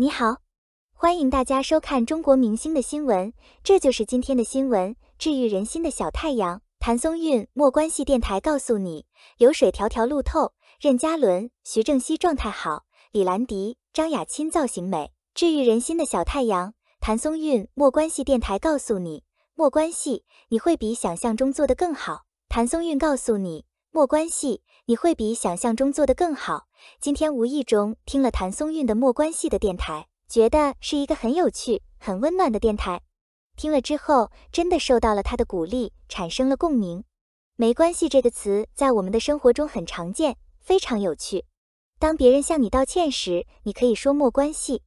你好，欢迎大家收看中国明星的新闻，这就是今天的新闻。治愈人心的小太阳，谭松韵莫关系电台告诉你：流水条条路透，任嘉伦、徐正熙状态好，李兰迪、张雅钦造型美。治愈人心的小太阳，谭松韵莫关系电台告诉你：莫关系，你会比想象中做得更好。谭松韵告诉你：莫关系，你会比想象中做得更好。今天无意中听了谭松韵的《莫关系》的电台，觉得是一个很有趣、很温暖的电台。听了之后，真的受到了他的鼓励，产生了共鸣。没关系这个词在我们的生活中很常见，非常有趣。当别人向你道歉时，你可以说莫关系；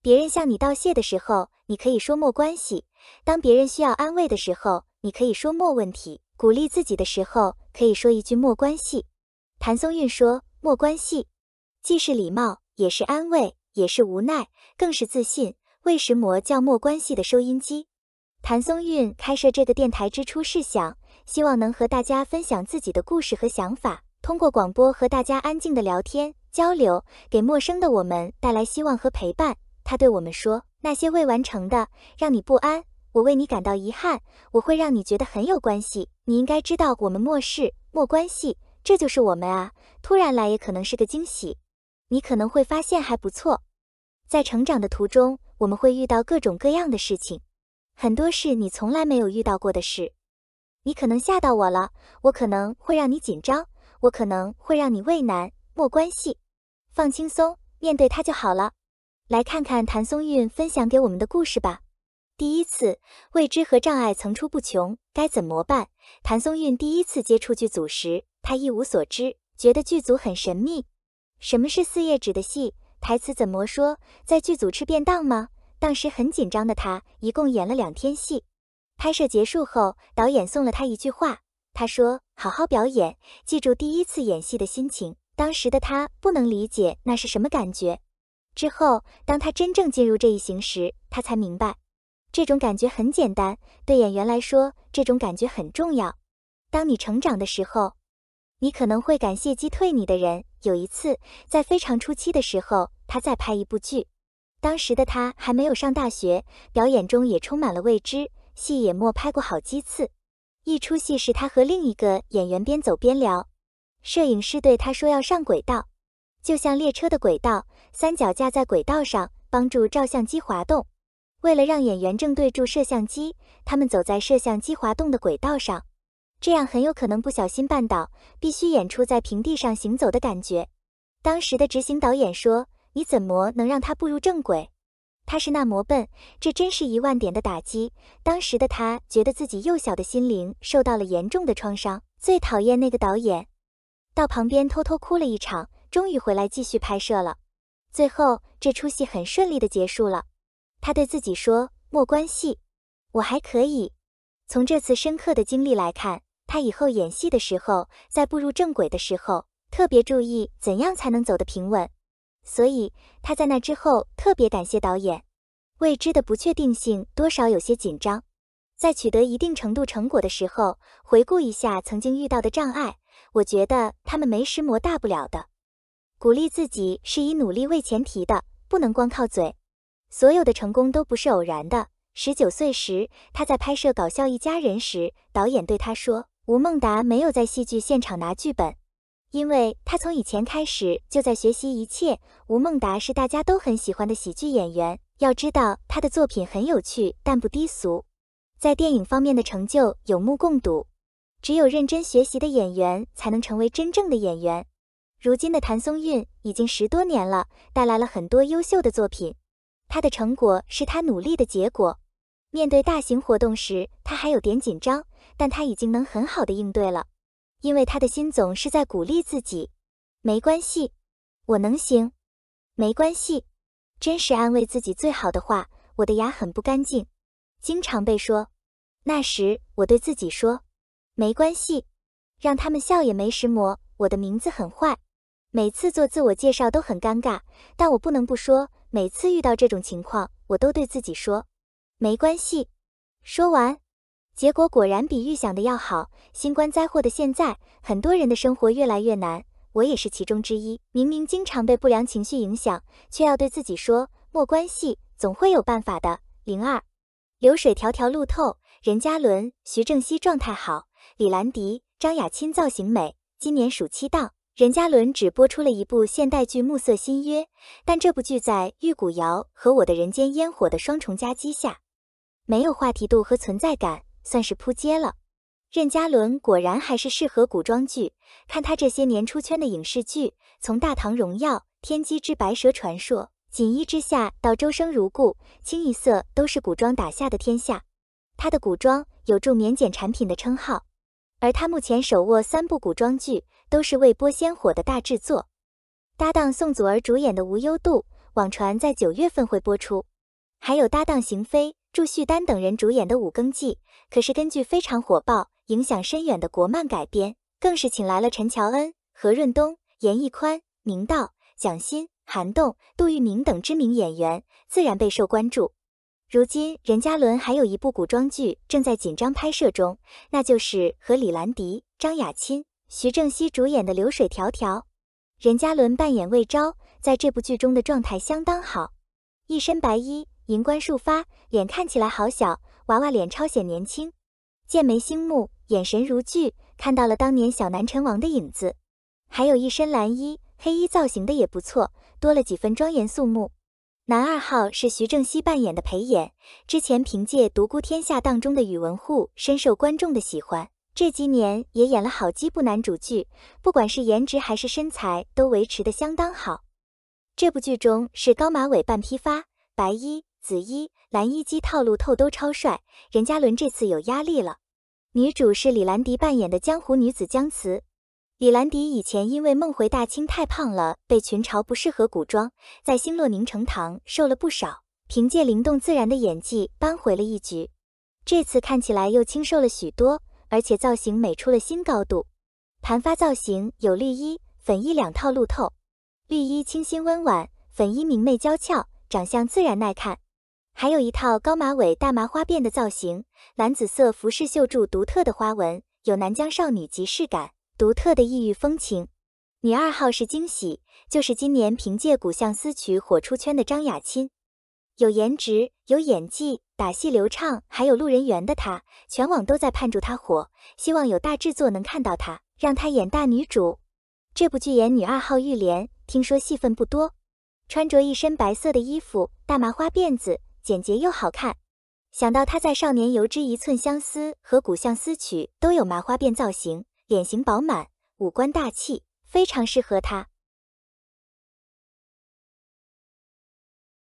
别人向你道谢的时候，你可以说莫关系；当别人需要安慰的时候，你可以说莫问题；鼓励自己的时候，可以说一句莫关系。谭松韵说。莫关系，既是礼貌，也是安慰，也是无奈，更是自信。为什么叫莫关系的收音机？谭松韵开设这个电台之初是想，希望能和大家分享自己的故事和想法，通过广播和大家安静的聊天交流，给陌生的我们带来希望和陪伴。他对我们说：“那些未完成的，让你不安，我为你感到遗憾，我会让你觉得很有关系。你应该知道，我们漠视莫关系。”这就是我们啊！突然来也可能是个惊喜，你可能会发现还不错。在成长的途中，我们会遇到各种各样的事情，很多是你从来没有遇到过的事。你可能吓到我了，我可能会让你紧张，我可能会让你畏难。没关系，放轻松，面对它就好了。来看看谭松韵分享给我们的故事吧。第一次，未知和障碍层出不穷，该怎么办？谭松韵第一次接触剧组时。她一无所知，觉得剧组很神秘。什么是四页纸的戏？台词怎么说？在剧组吃便当吗？当时很紧张的她，一共演了两天戏。拍摄结束后，导演送了她一句话，他说：“好好表演，记住第一次演戏的心情。”当时的她不能理解那是什么感觉。之后，当她真正进入这一行时，她才明白，这种感觉很简单。对演员来说，这种感觉很重要。当你成长的时候。你可能会感谢击退你的人。有一次，在非常初期的时候，他在拍一部剧，当时的他还没有上大学，表演中也充满了未知，戏也没拍过好几次。一出戏是他和另一个演员边走边聊，摄影师对他说要上轨道，就像列车的轨道，三脚架在轨道上，帮助照相机滑动。为了让演员正对住摄像机，他们走在摄像机滑动的轨道上。这样很有可能不小心绊倒，必须演出在平地上行走的感觉。当时的执行导演说：“你怎么能让他步入正轨？他是那么笨。”这真是一万点的打击。当时的他觉得自己幼小的心灵受到了严重的创伤，最讨厌那个导演，到旁边偷偷哭了一场，终于回来继续拍摄了。最后这出戏很顺利的结束了。他对自己说：“没关系，我还可以。”从这次深刻的经历来看。他以后演戏的时候，在步入正轨的时候，特别注意怎样才能走得平稳。所以他在那之后特别感谢导演。未知的不确定性多少有些紧张，在取得一定程度成果的时候，回顾一下曾经遇到的障碍，我觉得他们没什么大不了的。鼓励自己是以努力为前提的，不能光靠嘴。所有的成功都不是偶然的。十九岁时，他在拍摄《搞笑一家人》时，导演对他说。吴孟达没有在戏剧现场拿剧本，因为他从以前开始就在学习一切。吴孟达是大家都很喜欢的喜剧演员，要知道他的作品很有趣，但不低俗，在电影方面的成就有目共睹。只有认真学习的演员才能成为真正的演员。如今的谭松韵已经十多年了，带来了很多优秀的作品，他的成果是他努力的结果。面对大型活动时，他还有点紧张。但他已经能很好的应对了，因为他的心总是在鼓励自己，没关系，我能行，没关系，真是安慰自己最好的话。我的牙很不干净，经常被说。那时我对自己说，没关系，让他们笑也没什么。我的名字很坏，每次做自我介绍都很尴尬，但我不能不说。每次遇到这种情况，我都对自己说，没关系。说完。结果果然比预想的要好。新冠灾祸的现在，很多人的生活越来越难，我也是其中之一。明明经常被不良情绪影响，却要对自己说：“没关系，总会有办法的。零二，流水条条路透，任嘉伦、徐正熙状态好，李兰迪、张雅钦造型美。今年暑期档，任嘉伦只播出了一部现代剧《暮色新约》，但这部剧在玉骨遥和我的人间烟火的双重夹击下，没有话题度和存在感，算是扑街了。任嘉伦果然还是适合古装剧，看他这些年出圈的影视剧，从《大唐荣耀》《天机之白蛇传说》《锦衣之下》到《周生如故》《清一色》，都是古装打下的天下。他的古装有助免检产品的称号，而他目前手握三部古装剧，都是未播先火的大制作。搭档宋祖儿主演的《无忧渡》，网传在九月份会播出，还有搭档邢菲、祝绪丹等人主演的《五更记》，可是根据非常火爆。影响深远的国漫改编，更是请来了陈乔恩、何润东、严屹宽、明道、蒋欣、韩栋、杜聿明等知名演员，自然备受关注。如今任嘉伦还有一部古装剧正在紧张拍摄中，那就是和李兰迪、张雅钦、徐正熙主演的《流水迢迢》。任嘉伦扮演魏昭，在这部剧中的状态相当好，一身白衣，银冠束发，脸看起来好小，娃娃脸超显年轻，剑眉星目。眼神如炬，看到了当年小南陈王的影子。还有一身蓝衣黑衣造型的也不错，多了几分庄严肃穆。男二号是徐正熙扮演的裴演，之前凭借《独孤天下》当中的宇文护深受观众的喜欢，这几年也演了好几部男主剧，不管是颜值还是身材都维持的相当好。这部剧中是高马尾半披发，白衣、紫衣、蓝衣机套路透都超帅，任嘉伦这次有压力了。女主是李兰迪扮演的江湖女子江慈。李兰迪以前因为梦回大清太胖了，被群嘲不适合古装，在星落凝成堂瘦了不少，凭借灵动自然的演技扳回了一局。这次看起来又清瘦了许多，而且造型美出了新高度。盘发造型有绿衣、粉衣两套路透，绿衣清新温婉，粉衣明媚娇俏，长相自然耐看。还有一套高马尾大麻花辫的造型，蓝紫色服饰绣铸独特的花纹，有南疆少女即视感，独特的异域风情。女二号是惊喜，就是今年凭借《古相思曲》火出圈的张雅钦，有颜值，有演技，打戏流畅，还有路人缘的她，全网都在盼住她火，希望有大制作能看到她，让她演大女主。这部剧演女二号玉莲，听说戏份不多，穿着一身白色的衣服，大麻花辫子。简洁又好看，想到她在《少年游之一寸相思》和《古相思曲》都有麻花辫造型，脸型饱满，五官大气，非常适合她。